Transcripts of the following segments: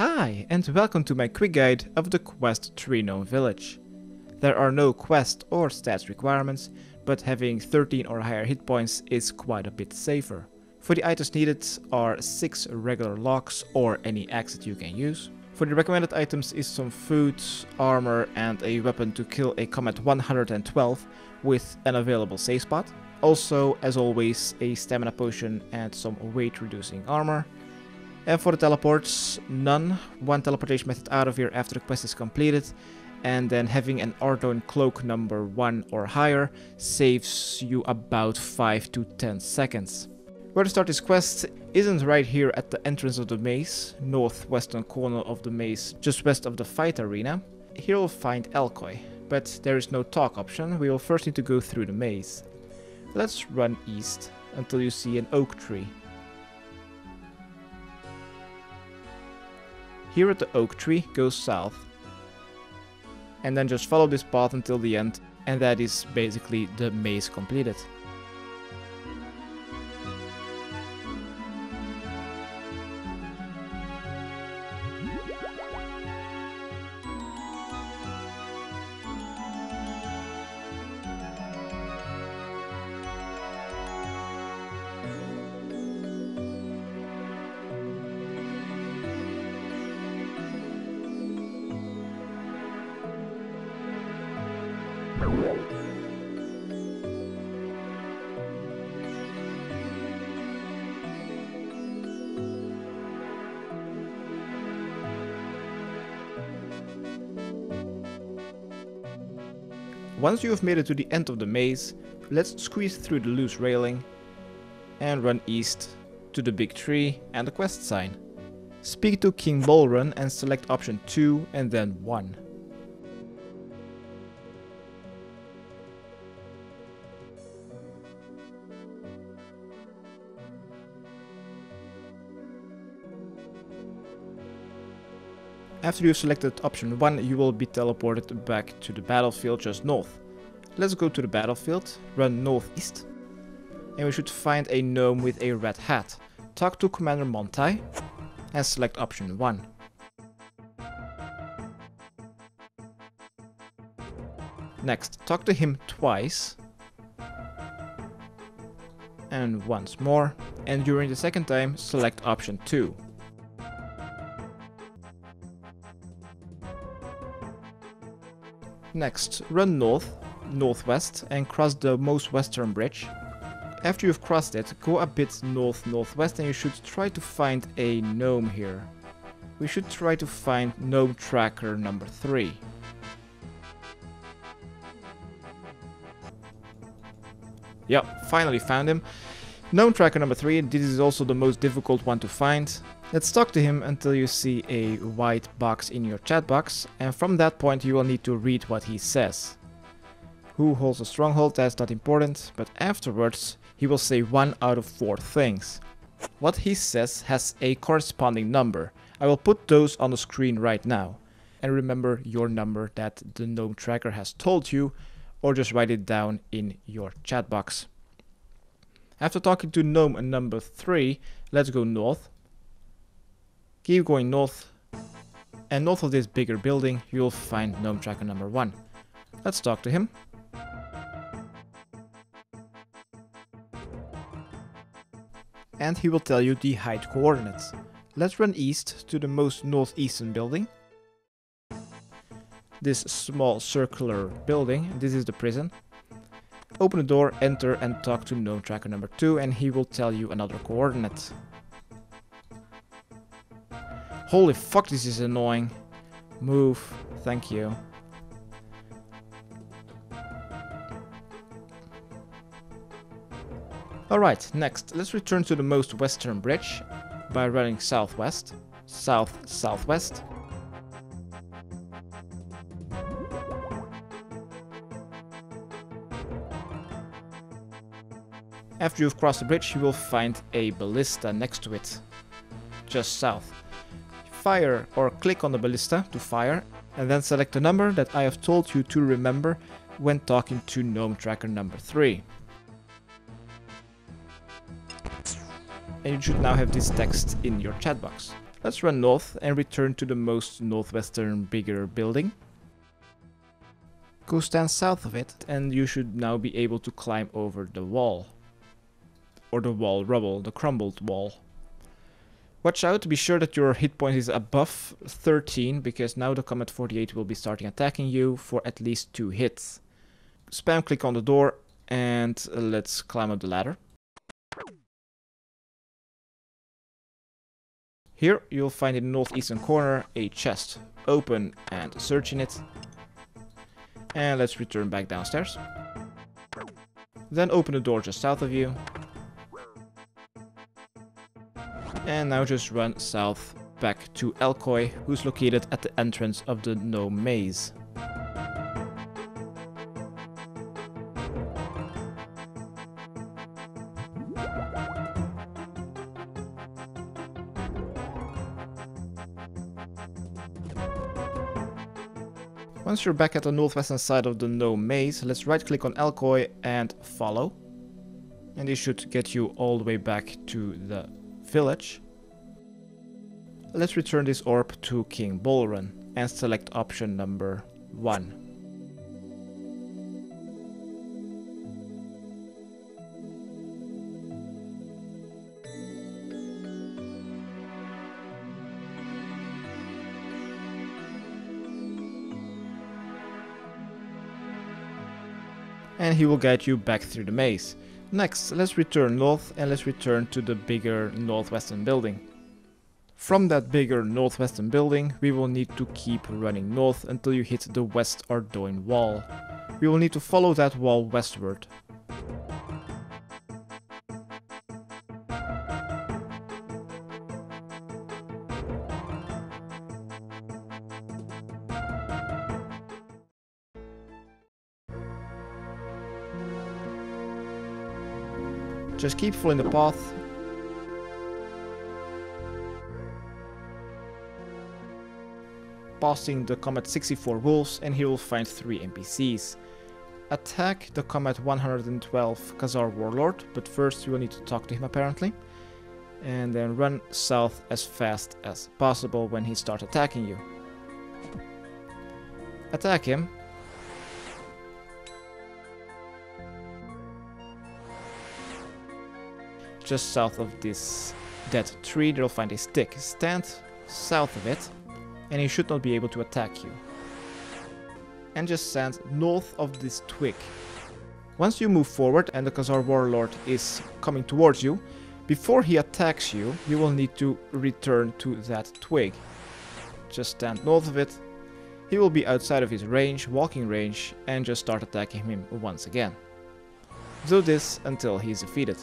Hi, and welcome to my quick guide of the Quest Gnome Village. There are no quest or stats requirements, but having 13 or higher hit points is quite a bit safer. For the items needed are 6 regular logs or any axe that you can use. For the recommended items is some food, armor and a weapon to kill a combat 112 with an available save spot. Also, as always, a stamina potion and some weight reducing armor. And for the teleports, none. One teleportation method out of here after the quest is completed. And then having an Ardougne cloak number 1 or higher saves you about 5 to 10 seconds. Where to start this quest isn't right here at the entrance of the maze, northwestern corner of the maze, just west of the fight arena. Here we'll find Elkoy, but there is no talk option, we will first need to go through the maze. Let's run east until you see an oak tree. Here at the oak tree, go south. And then just follow this path until the end, and that is basically the maze completed. Once you have made it to the end of the maze, let's squeeze through the loose railing and run east to the big tree and the quest sign. Speak to King Bolren and select option 2 and then 1. After you've selected option 1, you will be teleported back to the battlefield just north. Let's go to the battlefield, run northeast, and we should find a gnome with a red hat. Talk to Commander Montai and select option 1. Next, talk to him twice and once more, and during the second time select option 2. Next, run north, northwest and cross the most western bridge. After you've crossed it, go a bit north-northwest and you should try to find a gnome here. We should try to find gnome tracker number 3. Yep, finally found him. Gnome tracker number 3, this is also the most difficult one to find. Let's talk to him until you see a white box in your chat box, and from that point you will need to read what he says. Who holds a stronghold, that's not important, but afterwards he will say one out of four things. What he says has a corresponding number. I will put those on the screen right now. And remember your number that the gnome tracker has told you, or just write it down in your chat box. After talking to gnome number 3, let's go north Keep going north, and north of this bigger building, you'll find Gnome Tracker number 1. Let's talk to him. And he will tell you the height coordinates. Let's run east to the most northeastern building. This small circular building, this is the prison. Open the door, enter and talk to Gnome Tracker number 2 and he will tell you another coordinate. Holy fuck, this is annoying. Move. Thank you. Alright, next, let's return to the most western bridge by running southwest, south-southwest. After you've crossed the bridge, you will find a ballista next to it, just south fire or click on the ballista to fire and then select the number that I have told you to remember when talking to Gnome Tracker number 3. And you should now have this text in your chat box. Let's run north and return to the most northwestern bigger building. Go stand south of it and you should now be able to climb over the wall. Or the wall rubble, the crumbled wall. Watch out, to be sure that your hit point is above 13 because now the combat 48 will be starting attacking you for at least two hits. Spam click on the door and let's climb up the ladder. Here you'll find in the northeastern corner a chest. Open and search in it. And let's return back downstairs. Then open the door just south of you. And now just run south back to Elkoy, who's located at the entrance of the Gnome Maze. Once you're back at the northwestern side of the Gnome Maze, let's right click on Elkoy and follow. And this should get you all the way back to the village. Let's return this orb to King Bolren and select option number 1. and he will guide you back through the maze. Next, let's return north and let's return to the bigger northwestern building. From that bigger northwestern building, we will need to keep running north until you hit the West Ardougne wall. We will need to follow that wall westward. Just keep following the path. Passing the combat 64 wolves and he will find 3 NPCs. Attack the combat 112 Khazard Warlord, but first you will need to talk to him apparently. And then run south as fast as possible when he starts attacking you. Attack him, just south of this dead tree, you'll find a stick. Stand south of it, and he should not be able to attack you. And just stand north of this twig. Once you move forward and the Khazard Warlord is coming towards you, before he attacks you, you will need to return to that twig. Just stand north of it. He will be outside of his range, walking range, and just start attacking him once again. Do this until he is defeated.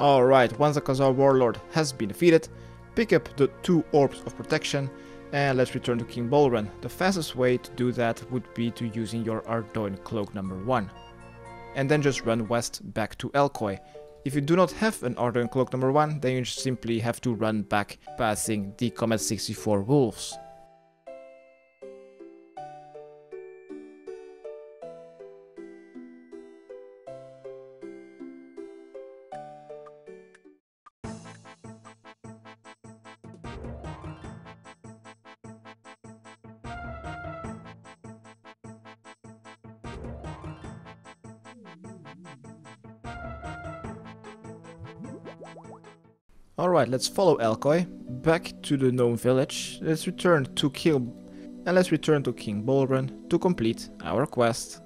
Alright, once the Khazard Warlord has been defeated, pick up the two Orbs of Protection and let's return to King Bolren. The fastest way to do that would be to using your Ardougne Cloak number 1. And then just run west back to Elkoy. If you do not have an Ardougne Cloak number 1, then you simply have to run back passing the combat 64 Wolves. Alright, let's follow Elkoy back to the gnome village. Let's return to kill and let's return to King Bolren to complete our quest.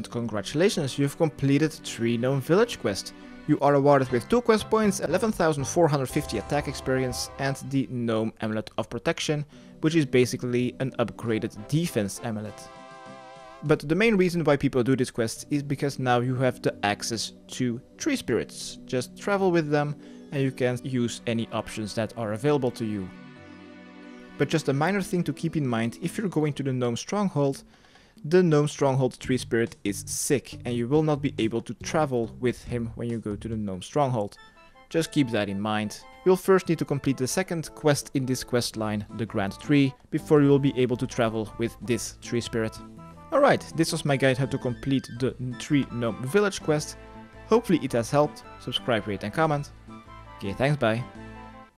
And congratulations, you've completed 3 Gnome Village quest. You are awarded with 2 quest points, 11,450 attack experience and the Gnome Amulet of Protection, which is basically an upgraded defense amulet. But the main reason why people do this quest is because now you have the access to tree spirits. Just travel with them and you can use any options that are available to you. But just a minor thing to keep in mind if you're going to the Gnome Stronghold, the Gnome Stronghold Tree Spirit is sick and you will not be able to travel with him when you go to the Gnome Stronghold. Just keep that in mind. You'll first need to complete the second quest in this quest line, the Grand Tree, before you will be able to travel with this Tree Spirit. Alright, this was my guide how to complete the Tree Gnome Village quest. Hopefully it has helped. Subscribe, rate and comment. Okay, thanks, bye.